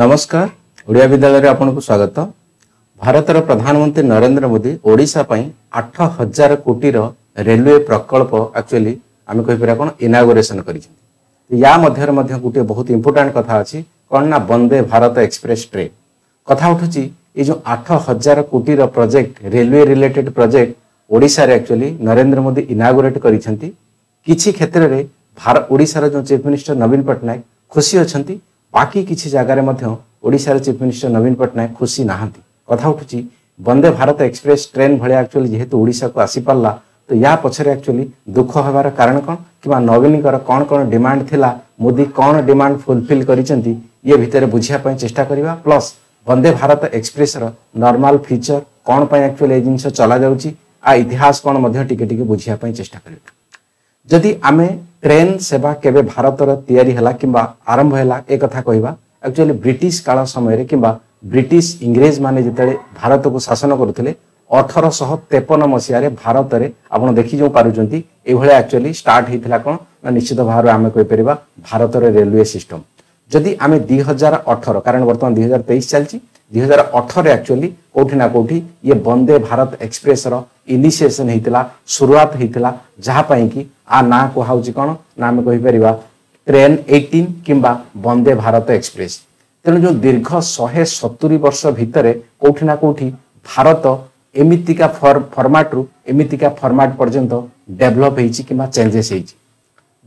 ନମସ୍କାର ଓଡ଼ିଆ ବିଦ୍ୟାଳୟରେ ଆପଣଙ୍କୁ ସ୍ୱାଗତ ଭାରତର ପ୍ରଧାନମନ୍ତ୍ରୀ ନରେନ୍ଦ୍ର ମୋଦି ଓଡ଼ିଶା ପାଇଁ ଆଠ ହଜାର କୋଟିର ରେଲୱେ ପ୍ରକଳ୍ପ ଆକ୍ଚୁଆଲି ଆମେ କହିପାରିବା କ'ଣ ଇନାଗୋରେସନ କରିଛନ୍ତି ୟା ମଧ୍ୟରେ ମଧ୍ୟ ଗୋଟିଏ ବହୁତ ଇମ୍ପୋର୍ଟାଣ୍ଟ କଥା ଅଛି କ'ଣ ନା ବନ୍ଦେ ଭାରତ ଏକ୍ସପ୍ରେସ୍ ଟ୍ରେନ୍ କଥା ଉଠୁଛି ଏଇ ଯେଉଁ ଆଠ ହଜାର କୋଟିର ପ୍ରୋଜେକ୍ଟ ରେଲୱେ ରିଲେଟେଡ୍ ପ୍ରୋଜେକ୍ଟ ଓଡ଼ିଶାରେ ଆକ୍ଚୁଆଲି ନରେନ୍ଦ୍ର ମୋଦି ଇନାଗୋରେଟ୍ କରିଛନ୍ତି କିଛି କ୍ଷେତ୍ରରେ ଓଡ଼ିଶାର ଯେଉଁ ଚିଫ୍ ମିନିଷ୍ଟର ନବୀନ ପଟ୍ଟନାୟକ ଖୁସି ଅଛନ୍ତି बाकी किसी जगार चिफ मिनिस्टर नवीन पट्टनायक खुशी नहाँ कथ उठू वंदे भारत एक्सप्रेस ट्रेन भाई आकचुअली जेहतु ओडा को आसी आसपारा तो या पचर एक्चुअली दुख हबार कारण कौन कि नवीन कौन कौन डिमाण्ड थी मोदी कौन डिमाण्ड फुलफिल कर ये भितर बुझाप चेषा करने प्लस वंदे भारत एक्सप्रेस रर्माल फीचर कौन पर आकचुअली जिन चला जाऊँच आ इतिहास कौन टे बुझाप चेषा करें ଟ୍ରେନ୍ ସେବା କେବେ ଭାରତର ତିଆରି ହେଲା କିମ୍ବା ଆରମ୍ଭ ହେଲା ଏ କଥା କହିବା ଆକ୍ଚୁଆଲି ବ୍ରିଟିଶ କାଳ ସମୟରେ କିମ୍ବା ବ୍ରିଟିଶ ଇଂରେଜମାନେ ଯେତେବେଳେ ଭାରତକୁ ଶାସନ କରୁଥିଲେ ଅଠରଶହ ତେପନ ମସିହାରେ ଭାରତରେ ଆପଣ ଦେଖି ଯେଉଁ ପାରୁଛନ୍ତି ଏଭଳିଆ ଆକ୍ଚୁଆଲି ଷ୍ଟାର୍ଟ ହେଇଥିଲା କ'ଣ ନା ନିଶ୍ଚିତ ଭାବରେ ଆମେ କହିପାରିବା ଭାରତର ରେଲୱେ ସିଷ୍ଟମ ଯଦି ଆମେ ଦୁଇ ହଜାର ଅଠର କାରଣ ବର୍ତ୍ତମାନ ଦୁଇ ହଜାର ତେଇଶ ଚାଲିଛି ଦୁଇହଜାର ହଜାର ଅଠରରେ ଆକ୍ଚୁଆଲି କେଉଁଠି ନା କେଉଁଠି ଇଏ ବନ୍ଦେ ଭାରତ ଏକ୍ସପ୍ରେସର ଇନିସିଏସନ୍ ହେଇଥିଲା ସୁରୁଆତ ହେଇଥିଲା ଯାହା ପାଇଁକି ଆ ନାଁ କୁହାହେଉଛି କ'ଣ ନା ଆମେ କହିପାରିବା ଟ୍ରେନ୍ ଏଇଟିନ୍ କିମ୍ବା ବନ୍ଦେ ଭାରତ ଏକ୍ସପ୍ରେସ୍ ତେଣୁ ଯେଉଁ ଦୀର୍ଘ ଶହେ ସତୁରି ବର୍ଷ ଭିତରେ କେଉଁଠି ନା କେଉଁଠି ଭାରତ ଏମିତିକା ଫର୍ମାଟରୁ ଏମିତିକା ଫର୍ମାଟ ପର୍ଯ୍ୟନ୍ତ ଡେଭଲପ୍ ହେଇଛି କିମ୍ବା ଚେଞ୍ଜେସ୍ ହେଇଛି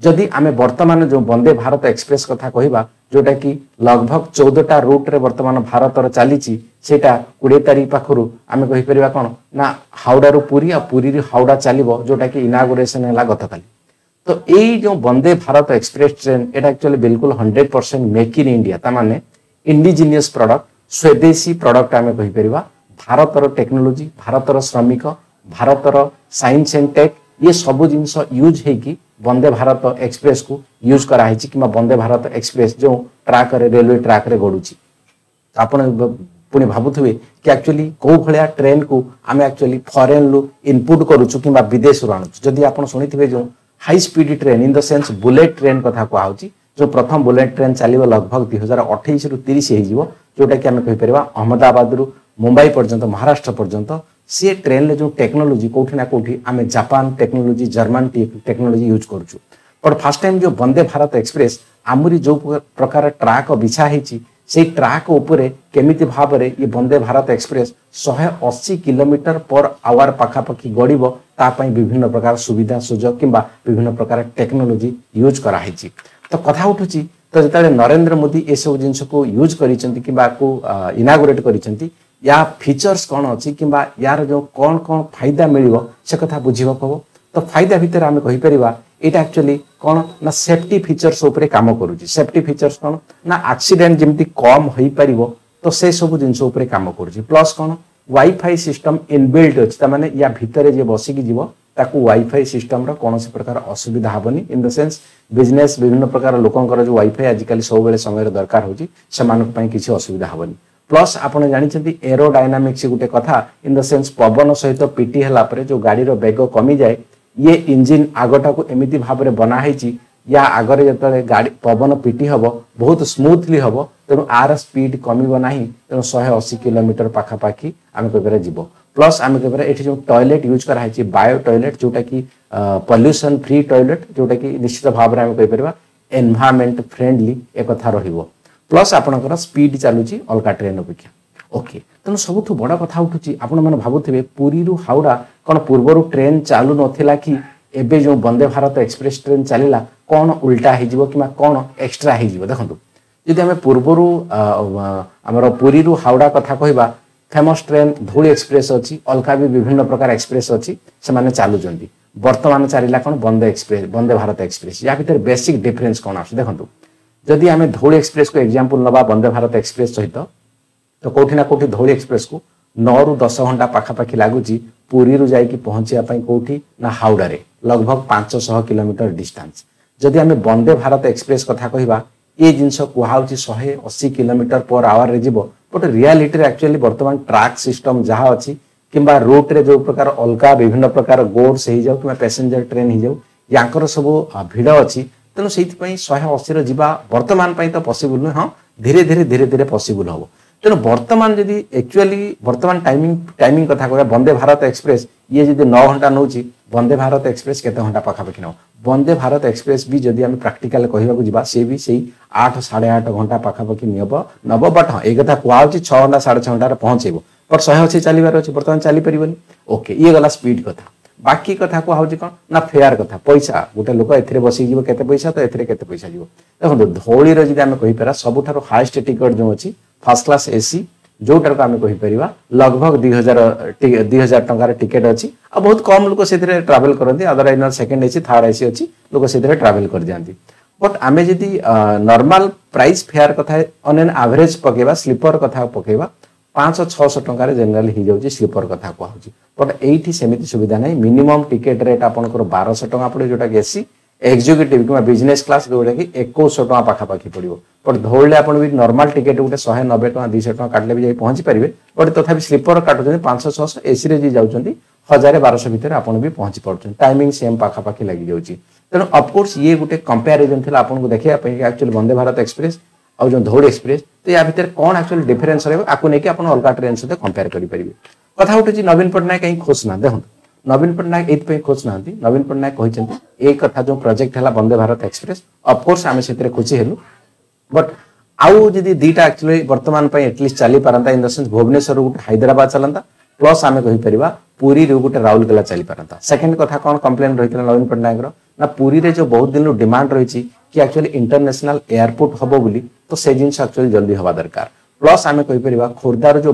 ଯଦି ଆମେ ବର୍ତ୍ତମାନ ଯେଉଁ ବନ୍ଦେ ଭାରତ ଏକ୍ସପ୍ରେସ୍ କଥା କହିବା जोटा कि लगभग चौदटा रुट्रे बर्तमान भारतर चालीची ସେଇଟା କୋଡ଼ିଏ ତାରିଖ ପାଖରୁ ଆମେ କହିପାରିବା କ'ଣ ନା ହାଉଡ଼ାରୁ ପୁରୀ ଆଉ ପୁରୀରୁ ହାଉଡ଼ା ଚାଲିବ ଯେଉଁଟାକି ଇନାଗୁରେସନ୍ ହେଲା ଗତକାଲି ତ ଏଇ ଯେଉଁ ବନ୍ଦେ ଭାରତ ଏକ୍ସପ୍ରେସ୍ ଟ୍ରେନ୍ ଏଇଟା ଆକ୍ଚୁଆଲି ବିଲକୁଲ hundred percent make in India ତା ମାନେ ଇଣ୍ଡିଜିନିୟସ୍ ପ୍ରଡକ୍ଟ ସ୍ୱଦେଶୀ ପ୍ରଡକ୍ଟ ଆମେ କହିପାରିବା ଭାରତର ଟେକ୍ନୋଲୋଜି ଭାରତର ଶ୍ରମିକ ଭାରତର ସାଇନ୍ସ ଆଣ୍ଡ ଟେକ୍ ଇଏ ସବୁ ଜିନିଷ ୟୁଜ୍ ହେଇକି ବନ୍ଦେ ଭାରତ ଏକ୍ସପ୍ରେସକୁ ୟୁଜ୍ କରାହେଇଛି କିମ୍ବା ବନ୍ଦେ ଭାରତ ଏକ୍ସପ୍ରେସ ଯେଉଁ ଟ୍ରାକ୍ରେ ରେଲୱେ ଟ୍ରାକ୍ରେ ଗଡ଼ୁଛି ଆପଣ ପୁଣି ଭାବୁଥିବେ କି ଆକ୍ଚୁଆଲି କେଉଁ ଭଳିଆ ଟ୍ରେନ୍କୁ ଆମେ ଆକ୍ଚୁଆଲି ଫରେନ୍ରୁ ଇନପୁଟ୍ କରୁଛୁ କିମ୍ବା ବିଦେଶରୁ ଆଣୁଛୁ ଯଦି ଆପଣ ଶୁଣିଥିବେ ଯେଉଁ high speed train in the sense bullet train କଥା କୁହାହେଉଛି ଯେଉଁ ପ୍ରଥମ ବୁଲେଟ୍ ଟ୍ରେନ୍ ଚାଲିବ ଲଗଭଗ ଦୁଇ ହଜାର ଅଠେଇଶରୁ ତିରିଶ ହେଇଯିବ ଯେଉଁଟାକି ଆମେ କହିପାରିବା ଅହମ୍ମଦାବାଦରୁ ମୁମ୍ବାଇ ପର୍ଯ୍ୟନ୍ତ ମହାରାଷ୍ଟ୍ର ପର୍ଯ୍ୟନ୍ତ सी ट्रेन में टेक्नोलोजी कौटी ना कौटी आम Japan technology German technology use कर फास्ट टाइम जो वंदे भारत एक्सप्रेस आमरी जो प्रकार ट्राक बिछाही से ट्राक उपति भाव में ये वंदे भारत एक्सप्रेस शहे अशी कोमीटर पर आवर पखापाखि गड़ी विभिन्न प्रकार सुविधा सुजोग कि विभिन्न प्रकार टेक्नोलोजी यूज कराई तो कथा उठू तो जो नरेन्द्र मोदी ये सब जिनको यूज कर इनागोरेट कर ୟା ଫିଚର୍ସ କ'ଣ ଅଛି କିମ୍ବା ୟାର ଯେଉଁ କ'ଣ କ'ଣ ଫାଇଦା ମିଳିବ ସେ କଥା ବୁଝିବାକୁ ହେବ ତ ଫାଇଦା ଭିତରେ ଆମେ କହିପାରିବା ଏଇଟା ଆକ୍ଚୁଆଲି କ'ଣ ନା ସେଫ୍ଟି ଫିଚର୍ସ ଉପରେ କାମ କରୁଛି ସେଫ୍ଟି ଫିଚର୍ସ କ'ଣ ନା ଆକ୍ସିଡେଣ୍ଟ ଯେମିତି କମ୍ ହୋଇପାରିବ ତ ସେସବୁ ଜିନିଷ ଉପରେ କାମ କରୁଛି ପ୍ଲସ୍ କ'ଣ ୱାଇଫାଇ ସିଷ୍ଟମ୍ ଇନବିଲ୍ଟ ଅଛି ତାମାନେ ୟା ଭିତରେ ଯିଏ ବସିକି ଯିବ ତାକୁ ୱାଇଫାଇ ସିଷ୍ଟମ୍ର କୌଣସି ପ୍ରକାର ଅସୁବିଧା ହେବନି ଇନ୍ ଦ ସେନ୍ସ ବିଜନେସ୍ ବିଭିନ୍ନ ପ୍ରକାର ଲୋକଙ୍କର ଯେଉଁ ୱାଇଫାଇ ଆଜିକାଲି ସବୁବେଳେ ସମୟରେ ଦରକାର ହେଉଛି ସେମାନଙ୍କ ପାଇଁ କିଛି ଅସୁବିଧା ହେବନି প্লস আপনার জাঁচান এরো ডাইনামিক্স গোটে কথা ইন দ সেন্স পবন সহিত পিটি হলাপরে যে গাড়ির বেগ কমি যায় ইয়ে ইঞ্জিন আগটা এমিতি ভাবে বনাহয়েছি या आगे जो गाड़ी पवन पिटी हम बहुत स्मूथली हम तेणु आर स्पीड कम तेणु शहे अशी किलोमीटर पखापाखि आम कह जी प्लस आम कह ये जो टयलेट यूज कराई बायो टयलेट जोटा कि पल्यूसन फ्री टॉयलेट जोटा कि निश्चित भाव में आम कहीपर एनभारमेंट फ्रेंडली एक रहा প্লস আপনার স্পিড চালুচি অলগা ট্রেন অপেক্ষা ওকে তেমন সবুঠ বড় কথা উঠুছি আপনার ভাবুবে পুরীর হাওড়া কোণ পূর্বর ট্রেন চালু নথিলা কি এবে যে বন্দে ভারত এক্সপ্রেস ট্রেন চালিলা কোণ উল্টা হয়েযিব কিংবা কোণ এক্সট্রা হয়েযিব দেখুন যদি আমি পূর্বর আমার পুরীর হাওড়া কথা কহবা ফেমস ট্রেন ধূলি এক্সপ্রেস অছি অলকা বি বিভিন্ন প্রকার এক্সপ্রেস অছি সেমানে চালুচন্তি বর্তমান চালিলা কোণ বন্দে এক্সপ্রেস বন্দে ভারত এক্সপ্রেস যা ভিতরে বেসিক ডিফরেন্স কোণ আসছে দেখুন যদি আমি ধৌলি এক্সপ্ৰেছক এক্সাম্পল লবা বন্দে ভাৰত এক্সপ্ৰেছ সৈতে তো কোঠি না কোঠি ধৌলি এক্সপ্ৰেছক নৰু দহ ঘণ্টা পাখাপাখি লাগুছি পুৰীৰু যাই পহঁচিবা কোঠি না হাওড়াৰে লগভগ পাঁচশ কিলোমিটাৰ ডিষ্টান্স যদি আমি বন্দে ভাৰত এক্সপ্ৰেছ কথা কয় এই জিনিছ কোৱা হ'ল শহে অশী কিলোমিটাৰ পৰ আৱাৰৰে যাব গোটেই ৰিয়েলিটিৰে একচুৱেলি বৰ্তমান ট্ৰাক চিষ্টম যা অঁ কিবা ৰুটৰে যোন প্ৰকাৰ অলগা বিভিন্ন প্ৰকাৰ গোডছ হৈ যাওঁ কিবা পেচেঞ্জৰ ট্ৰেইন হৈ যাওঁ ইয়াৰ সব ভিড় অ ତେଣୁ ସେଇଥିପାଇଁ ଶହେ ଅଶୀର ଯିବା ବର୍ତ୍ତମାନ ପାଇଁ ତ ପସିବୁଲ୍ ନୁହେଁ ହଁ ଧୀରେ ଧୀରେ ଧୀରେ ଧୀରେ ପସିବୁଲ୍ ହେବ ତେଣୁ ବର୍ତ୍ତମାନ ଯଦି ଆକ୍ଚୁଆଲି ବର୍ତ୍ତମାନ ଟାଇମିଂ ଟାଇମିଂ କଥା କହିବା ବନ୍ଦେ ଭାରତ ଏକ୍ସପ୍ରେସ୍ ଇଏ ଯଦି ନଅ ଘଣ୍ଟା ନେଉଛି ବନ୍ଦେ ଭାରତ ଏକ୍ସପ୍ରେସ୍ କେତେ ଘଣ୍ଟା ପାଖାପାଖି ନେବ ବନ୍ଦେ ଭାରତ ଏକ୍ସପ୍ରେସ୍ ବି ଯଦି ଆମେ ପ୍ରାକ୍ଟିକାଲ କହିବାକୁ ଯିବା ସେ ବି ସେଇ ଆଠ ସାଢ଼େ ଆଠ ଘଣ୍ଟା ପାଖାପାଖି ନେବ ନେବ ବଟ୍ ହଁ ଏଇ କଥା କୁହାହେଉଛି ଛଅ ଘଣ୍ଟା ସାଢ଼େ ଛଅ ଘଣ୍ଟାରେ ପହଞ୍ଚେଇବ ବଟ୍ ଶହେ ଅଶୀ ଚାଲିବାର ଅଛି ବର୍ତ୍ତମାନ ଚାଲିପାରିବନି ଓକେ ଇଏ ଗଲା ସ୍ପିଡ୍ କଥା বাকি কথা কুহাচ্ছে কম না ফেয়ার কথা পয়সা গোটে লোক এতে বসিকি যাব কেতে পয়সা তো এতে কেতে পয়সা যাব দেখুন ধৌলির যদি আমি কহিপারা সবুঠার হাইয়েস্ট টিকট যে অছি ফার্স্ট ক্লাস এসি ଯେଉଁଟାକୁ ଆମେ କହିପାରିବା ଲଗଭଗ ଦୁଇ ହଜାର ଦୁଇ ହଜାର ଟଙ୍କାର ଟିକେଟ୍ ଅଛି ଆଉ ବହୁତ କମ୍ ଲୋକ ସେଥିରେ ଟ୍ରାଭେଲ୍ କରନ୍ତି ଅଦର ଏଇନା ସେକେଣ୍ଡ ଏସି ଥାର୍ଡ଼ ଏସି ଅଛି ଲୋକ ସେଥିରେ ଟ୍ରାଭେଲ୍ କରିଯାଆନ୍ତି ବଟ୍ ଆମେ ଯଦି ନର୍ମାଲ୍ ପ୍ରାଇସ୍ ଫେୟାର୍ କଥା ଅନ୍ ଏନ୍ ଆଭରେଜ୍ ପକାଇବା ସ୍ଲିପର୍ କଥା ପକାଇବା ପାଞ୍ଚଶହ ଛଅଶହ ଟଙ୍କାରେ ଜେନେରାଲି ହେଇଯାଉଛି ସ୍ଲିପର କଥା କୁହାହେଉଛି ବଟ୍ ଏଇଠି ସେମିତି ସୁବିଧା ନାହିଁ ମିନିମମ୍ ଟିକେଟ୍ ରେଟ୍ ଆପଣଙ୍କର ବାରଶହ ଟଙ୍କା ପଡ଼ିବ ଯେଉଁଟାକି ଏସି ଏକ୍ଜିକ୍ୟୁଟିଭ୍ କିମ୍ବା ବିଜନେସ୍ କ୍ଲାସ୍ ଯେଉଁଟାକି ଏକୋଇଶହ ଟଙ୍କା ପାଖାପାଖି ପଡ଼ିବ ବଟ୍ ଧୋଇଲେ ଆପଣ ବି ନର୍ମାଲ୍ ଟିକେଟ୍ ଗୋଟେ ଶହେ ନବେ ଟଙ୍କା ଦୁଇଶହ ଟଙ୍କା କାଟିଲେ ବି ଯାଇ ପହଞ୍ଚି ପାରିବେ ବଟ୍ ତଥାପି ସ୍ଲିପର କାଟୁଛନ୍ତି ପାଞ୍ଚଶହ ଛଅଶହ ଏସିରେ ଯିଏ ଯାଉଛନ୍ତି ହଜାରେ ବାରଶହ ଭିତରେ ଆପଣ ବି ପହଞ୍ଚି ପାରୁଛନ୍ତି ଟାଇମିଂ ସେମ୍ ପାଖାପାଖି ଲାଗିଯାଉଛି ତେଣୁ ଅଫକୋର୍ସ ଇଏ ଗୋଟେ କମ୍ପାରିଜନ୍ ଥିଲା ଆପଣଙ୍କୁ ଦେଖିବା ପାଇଁ ଆକ୍ଚୁଆଲି ବନ୍ଦେ ଭାରତ ଏକ୍ସପ୍ରେସ୍ ଆଉ ଯେଉଁ ଧଉଳି ଏକ୍ସପ୍ରେସ୍ ତ ୟା ଭିତରେ କ'ଣ ଆକ୍ଚୁଆଲି ଡିଫରେନ୍ସ ରହିବ ଆକୁ ନେଇକି ଆପଣ ଅଲଗା ଟ୍ରେନ୍ ସହିତ କମ୍ପେୟାର କରିପାରିବେ କଥା ଉଠୁଛି ନବୀନ ପଟ୍ଟନାୟକ କାହିଁକି ଖୁସ୍ ନା ଦେଖନ୍ତୁ ନବୀନ ପଟ୍ଟନାୟକ ଏଇଥିପାଇଁ ଖୁସ୍ ନାହାନ୍ତି ନବୀନ ପଟ୍ଟନାୟକ କହିଛନ୍ତି ଏଇ କଥା ଯେଉଁ ପ୍ରୋଜେକ୍ଟ ହେଲା ବନ୍ଦେ ଭାରତ ଏକ୍ସପ୍ରେସ୍ ଅଫକୋର୍ସ ଆମେ ସେଥିରେ ଖୁସି ହେଲୁ ବଟ୍ ଆଉ ଯଦି ଦୁଇଟା ଆକ୍ଚୁଆଲି ବର୍ତ୍ତମାନ ପାଇଁ ଏଟଲିଷ୍ଟ ଚାଲିପାରନ୍ତା ଇନ୍ ଦ ସେନ୍ସ ଭୁବନେଶ୍ୱରରୁ ଗୋଟେ ହାଇଦ୍ରାବାଦ ଚାଲନ୍ତା ପ୍ଲସ୍ ଆମେ କହିପାରିବା ପୁରୀରୁ ଗୋଟେ ରାଉରକେଲା ଚାଲିପାରନ୍ତା ସେକେଣ୍ଡ କଥା କ'ଣ କମ୍ପ୍ଲେନ୍ ରହିଥିଲା ନବୀନ ପଟ୍ଟନାୟକର ନା ପୁରୀରେ ଯେଉଁ ବହୁତ ଦିନରୁ ଡିମାଣ୍ଡ ରହିଛି कि एक्चुअली इंटरनेशनल एयरपोर्ट होबो बुली तो से चीजस एक्चुअली जल्दी होबा দরকার প্লাস আমি কই ಪರಿবা খুরদাৰ যে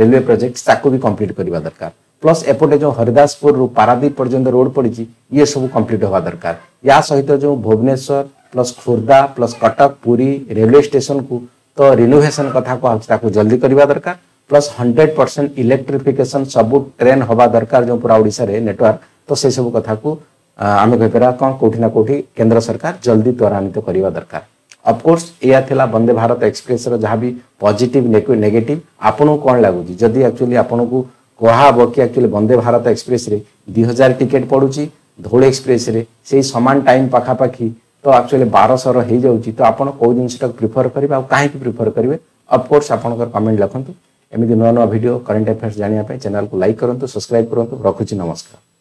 ৰেলৱে প্ৰজেক্ট তাকো বি কমপ্লিট কৰিবো দরকার প্লাস এপোর্টে যে হৰিদাসপুর ৰু পৰাদি পৰ্যন্ত ৰোড পডিচি ইয়ে সব কমপ্লিট হোৱা দরকার ইয়া সহিত যে Bhubaneswar plus Khurda plus Cuttack Puri railway station কো তো ৰিনোভেচন কথা কো আছ তাকো জলদি কৰিবো দরকার প্লাস 100% ইলেক্ট্ৰিফিকেশন সব ট্রেন হোৱা দরকার যো पुरा ওড়িশা ৰে নেটৱৰ্ক তো সেই সব কথা কো आम कहपर कौन कौटिना कौटी केन्द्र सरकार जल्दी त्वरान्वित करवा दरकार अफकोर्स या थिला वंदे भारत एक्सप्रेस जहाँ भी पजिट नेगेटिव आपन को कौन लगुच जदि एक्चुअली आपन को कह कि एक्चुअली वंदे भारत एक्सप्रेस रे हजार टिकेट पड़ू धौल एक्सप्रेस से सामान टाइम पखापाखि तो आक्चुअली बारशह हो जाऊँगी तो आप कौ जिनटा प्रिफर करेंगे आउ कहीं प्रिफर करेंगे अफकोर्स आपंकर कमेंट लिखुद एमती नुआ नुआ भिड करेन्ट अफेयर्स जानापी चैनल को लाइक करूँ सब्सक्राइब करूँ रखुच्छी नमस्कार